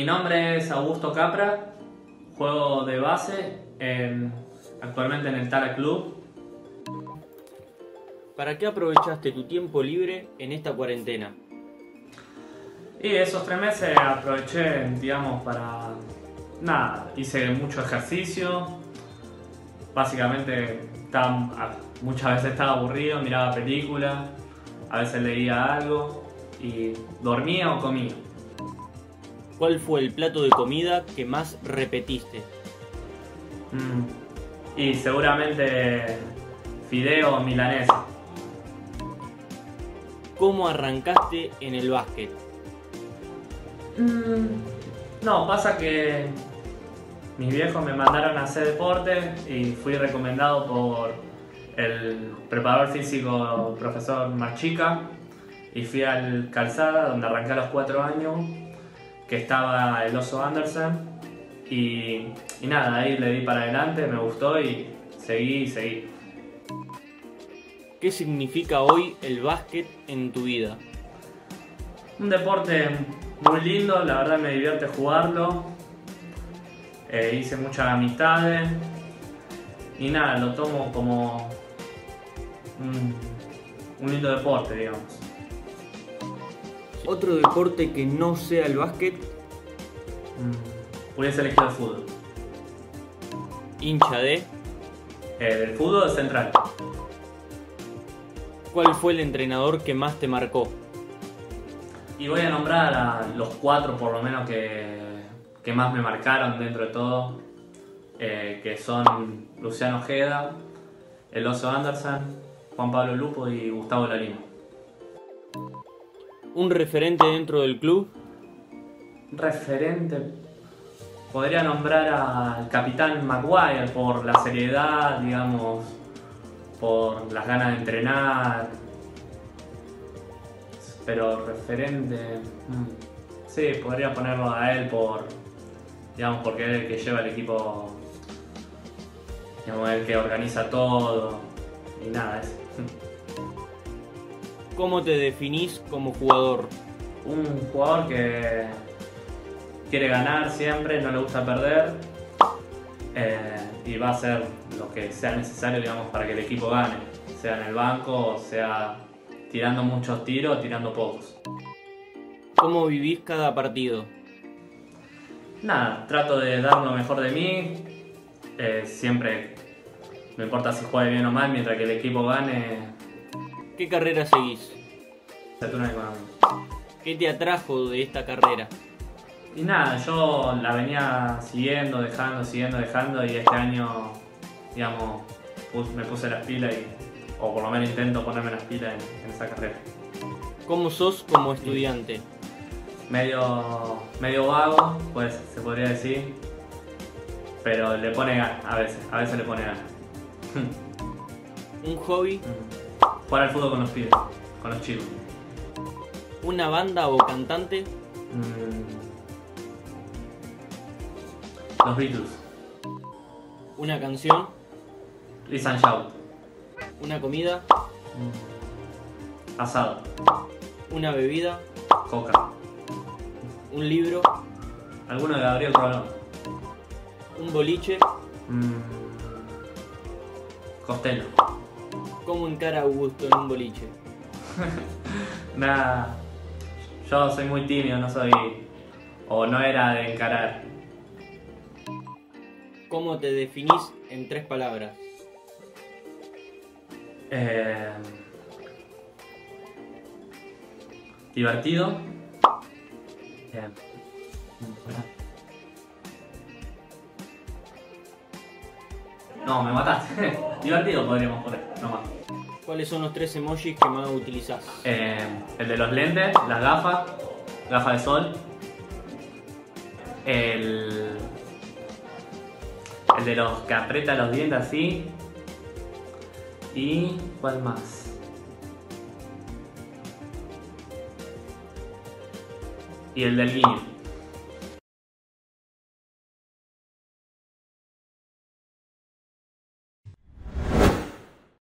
Mi nombre es Augusto Capra, juego de base en- actualmente en el Tara Club. ¿Para qué aprovechaste tu tiempo libre en esta cuarentena? Y esos tres meses aproveché, digamos, para... Nada, hice mucho ejercicio. Básicamente estaba- muchas veces estaba aburrido, miraba películas, a veces leía algo y dormía o comía. ¿Cuál fue el plato de comida que más repetiste? Mm. Y seguramente fideo o milanesa. ¿Cómo arrancaste en el básquet? Mm, No, pasa que mis viejos me mandaron a hacer deporte y fui recomendado por el preparador físico profesor Marchica y fui al Calzada donde arranqué a los cuatro años que estaba el oso Anderson y, y nada, ahí le di para adelante, me gustó y seguí y seguí. ¿Qué significa hoy el básquet en tu vida? Un deporte muy lindo, la verdad me divierte jugarlo. Eh, hice muchas amistades. Y nada, lo tomo como un, un lindo deporte, digamos. Otro deporte que no sea el básquet, Mm, Hubiese elegido el fútbol. hincha de. Eh, del fútbol central. ¿Cuál fue el entrenador que más te marcó? Y voy a nombrar a los cuatro por lo menos que, que más me marcaron dentro de todo. eh, que son Luciano Ojeda, el Oso Anderson, Juan Pablo Lupo y Gustavo Larino. ¿Un referente dentro del club? referente. Podría nombrar al capitán Maguire por la seriedad, digamos, por las ganas de entrenar. Pero referente. mm, Sí, podría ponerlo a él por. Digamos, porque es el que lleva el equipo. Digamos, el que organiza todo. Y nada, es. ¿Cómo te definís como jugador? un jugador que quiere ganar siempre, no le gusta perder eh, y va a hacer lo que sea necesario digamos, para que el equipo gane, sea en el banco, sea tirando muchos tiros tirando pocos. ¿Cómo vivís cada partido? Nada, trato de dar lo mejor de mí, eh, siempre, no importa si juegue bien o mal, mientras que el equipo gane, ¿Qué carrera seguís? se turna económico. ¿Qué te atrajo de esta carrera? Y nada, yo la venía siguiendo, dejando, siguiendo, dejando y este año, digamos, me puse las pilas y, o por lo menos intento ponerme las pilas en, en esa carrera. ¿Cómo sos como estudiante? Medio, medio vago, pues se podría decir, pero le pone ganas a veces, a veces le pone ganas. ¿Un hobby? Jugar al fútbol con los pibes, con los chicos. ¿Una banda o cantante? Mm. Los Beatles, ¿Una canción? Listen Shout, ¿Una comida? Asado, ¿Una bebida? Coca, ¿Un libro? alguno de Gabriel Rolón. ¿Un boliche? Mm. Costello. ¿Cómo encara Augusto en un boliche? Nada. Yo soy muy tímido, no soy. O no era de encarar. ¿Cómo te definís en tres palabras? Eh, divertido. Eh, No, me mataste. divertido podríamos poner, nomás. ¿Cuáles son los tres emojis que más utilizás? Eh, el de los lentes, las gafas, gafas de sol. El, el de los que aprieta los dientes así. ¿Y cuál más? Y el del guiño.